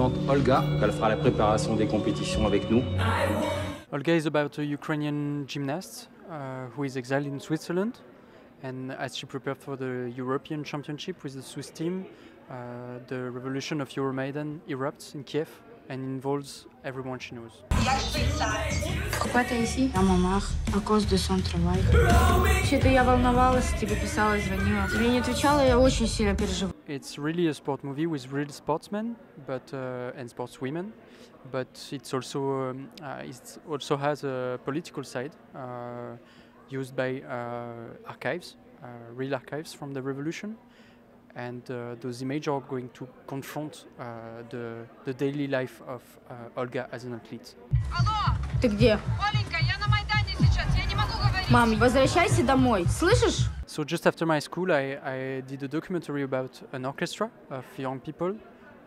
Olga. Elle fera la préparation des compétitions avec nous. Olga is about a Ukrainian gymnast uh, who is exiled in Switzerland. And as she prepared for the European Championship with the Swiss team, uh, the revolution of Euromaidan erupts in Kiev and involves everyone she knows. Pourquoi t'es ici? À Мамах, à cause de son travail. Вообще-то я волновалась, тебе писала, звонила. Тебе не отвечала, я очень сильно переживала. It's really a sport movie with real sportsmen, but uh, and sportswomen, but it's also um, uh, it also has a political side uh, used by uh, archives, uh, real archives from the revolution, and uh, those images are going to confront uh, the the daily life of uh, Olga as an athlete. Алло, Ты где? Оленька, я на Майдане сейчас, я не могу говорить. Мам, возвращайся домой, слышишь? So just after my school, I, I did a documentary about an orchestra of young people.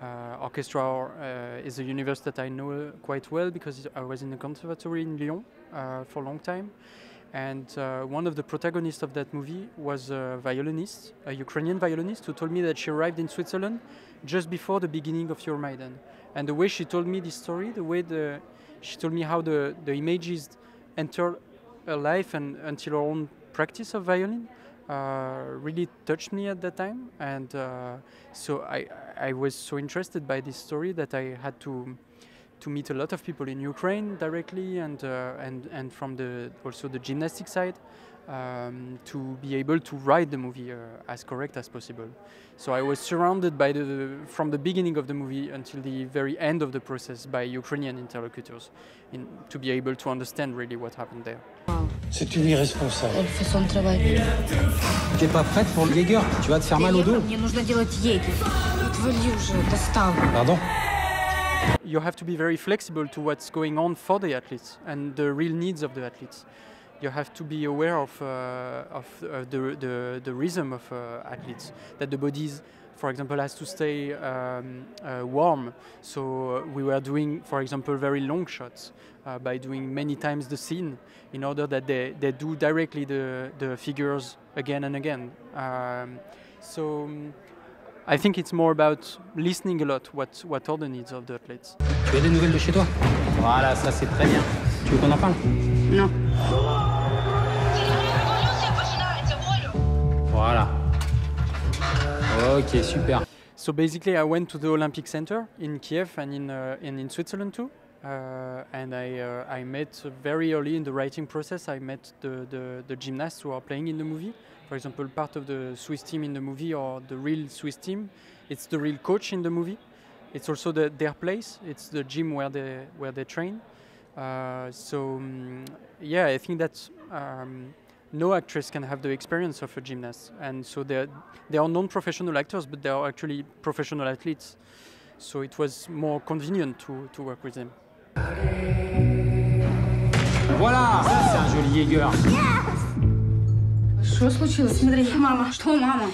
Uh, orchestra uh, is a universe that I know quite well because I was in a conservatory in Lyon uh, for a long time. And uh, one of the protagonists of that movie was a violinist, a Ukrainian violinist, who told me that she arrived in Switzerland just before the beginning of Euromaidan. And the way she told me this story, the way the, she told me how the, the images entered her life and until her own practice of violin, uh, really touched me at that time. And uh, so I, I was so interested by this story that I had to to meet a lot of people in Ukraine directly and uh, and and from the also the gymnastic side um, to be able to write the movie uh, as correct as possible. So I was surrounded by the from the beginning of the movie until the very end of the process by Ukrainian interlocutors in, to be able to understand really what happened there. C'est une irresponsable. Elle fait son travail. T'es pas prête pour le Jaeger Tu vas te faire mal au dos Мне нужно делать егерь. Отвали уже, достал. Pardon you have to be very flexible to what's going on for the athletes and the real needs of the athletes. You have to be aware of, uh, of uh, the, the, the rhythm of uh, athletes, that the bodies, for example, has to stay um, uh, warm. So uh, we were doing, for example, very long shots uh, by doing many times the scene in order that they, they do directly the, the figures again and again. Um, so um, I think it's more about listening a lot what, what are the needs of the athletes. Tu as des nouvelles de chez toi Voilà, ça c'est très bien. Tu veux qu'on en parle Non. Voilà. Ok, super. So basically, I went to the Olympic Center in Kiev and in, uh, and in Switzerland too. Uh, and I, uh, I met very early in the writing process, I met the, the, the gymnasts who are playing in the movie. For example, part of the Swiss team in the movie or the real Swiss team. It's the real coach in the movie. It's also the, their place. It's the gym where they where they train. Uh, so um, yeah, I think that um, no actress can have the experience of a gymnast, and so they they are non-professional actors, but they are actually professional athletes. So it was more convenient to, to work with them. Voilà, ça c'est un joli Jaeger. Что случилось? Смотри, мама. Что, мама?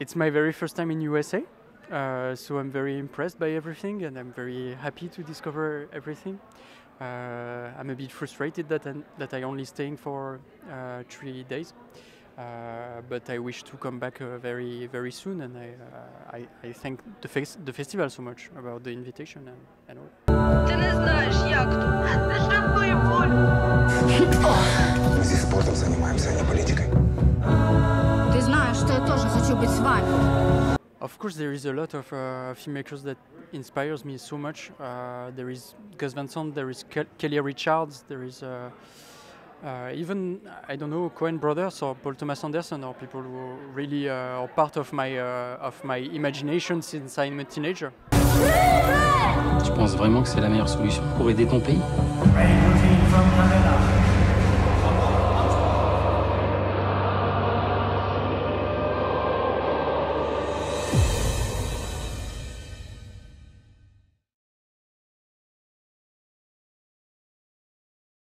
It's my very first time in USA, uh, so I'm very impressed by everything, and I'm very happy to discover everything. Uh, I'm a bit frustrated that I'm, that I only staying for uh, three days, uh, but I wish to come back uh, very very soon, and I, uh, I, I thank the, fes- the festival so much about the invitation and, and all. быть с вами. Of course, there is a lot of uh, filmmakers that inspires me so much. Uh, there is Gus Van Sant, there is Ke- Kelly Richards, there is uh, uh, even I don't know Cohen Brothers or Paul Thomas Anderson or people who really uh, are part of my uh, of my imagination since I'm a teenager. Tu penses vraiment que c'est la meilleure solution pour aider ton pays Rain from the